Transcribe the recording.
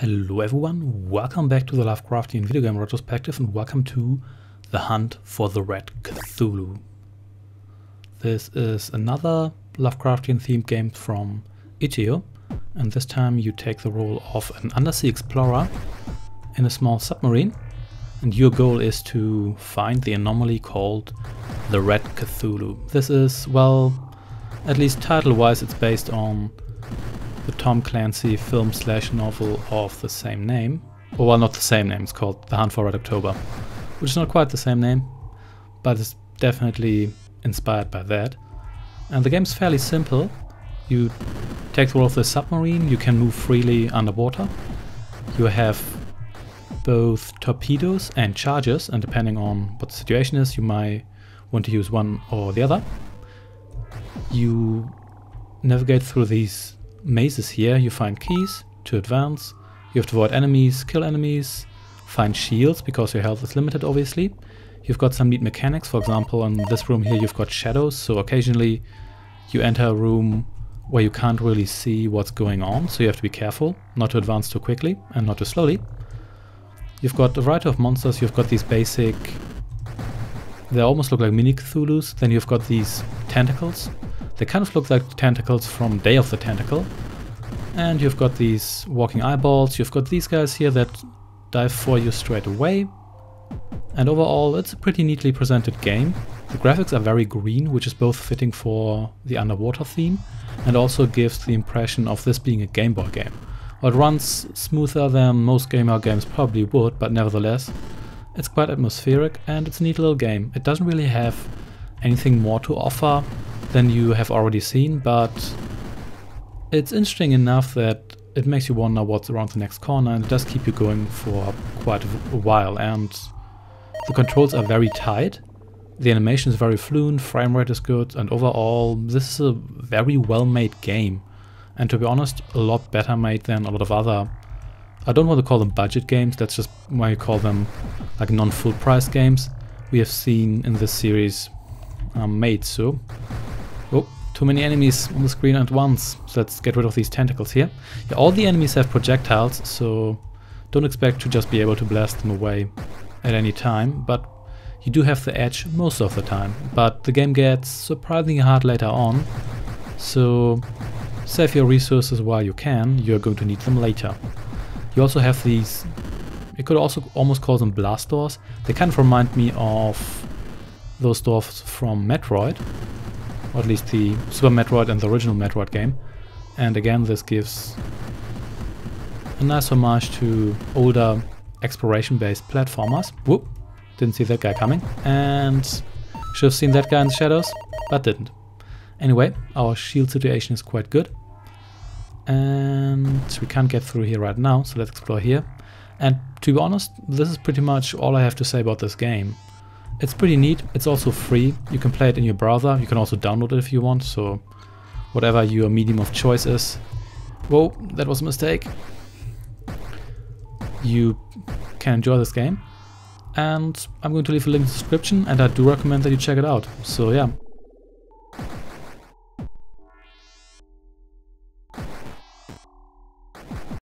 Hello everyone, welcome back to the Lovecraftian video game retrospective and welcome to The Hunt for the Red Cthulhu. This is another Lovecraftian themed game from itch.io and this time you take the role of an undersea explorer in a small submarine and your goal is to find the anomaly called the Red Cthulhu. This is, well, at least title-wise it's based on the Tom Clancy film slash novel of the same name. Or, well, not the same name, it's called The Hunt for Red October, which is not quite the same name, but it's definitely inspired by that. And the game's fairly simple. You take the role of the submarine, you can move freely underwater. You have both torpedoes and charges, and depending on what the situation is, you might want to use one or the other. You navigate through these mazes here, you find keys to advance. You have to avoid enemies, kill enemies, find shields because your health is limited obviously. You've got some neat mechanics, for example in this room here you've got shadows, so occasionally you enter a room where you can't really see what's going on, so you have to be careful not to advance too quickly and not too slowly. You've got a variety of monsters, you've got these basic... They almost look like mini Cthulhu's, then you've got these tentacles they kind of look like tentacles from Day of the Tentacle. And you've got these walking eyeballs, you've got these guys here that dive for you straight away. And overall, it's a pretty neatly presented game. The graphics are very green, which is both fitting for the underwater theme and also gives the impression of this being a Game Boy game. Well, it runs smoother than most Game Boy games probably would, but nevertheless, it's quite atmospheric and it's a neat little game. It doesn't really have anything more to offer than you have already seen, but it's interesting enough that it makes you wonder what's around the next corner and it does keep you going for quite a while and the controls are very tight. The animation is very fluent, frame rate is good and overall this is a very well made game. And to be honest, a lot better made than a lot of other, I don't want to call them budget games, that's just why you call them like non-full price games we have seen in this series um, made. So Oh, too many enemies on the screen at once. So let's get rid of these tentacles here. Yeah, all the enemies have projectiles, so don't expect to just be able to blast them away at any time, but you do have the edge most of the time. But the game gets surprisingly hard later on, so save your resources while you can, you're going to need them later. You also have these, you could also almost call them blast doors. They kind of remind me of those doors from Metroid, or at least the Super Metroid and the original Metroid game. And again, this gives a nice homage to older exploration-based platformers. Whoop! Didn't see that guy coming. And should have seen that guy in the shadows, but didn't. Anyway, our shield situation is quite good. And we can't get through here right now, so let's explore here. And to be honest, this is pretty much all I have to say about this game. It's pretty neat. It's also free. You can play it in your browser. You can also download it if you want. So whatever your medium of choice is. Whoa, that was a mistake. You can enjoy this game. And I'm going to leave a link in the description and I do recommend that you check it out. So yeah,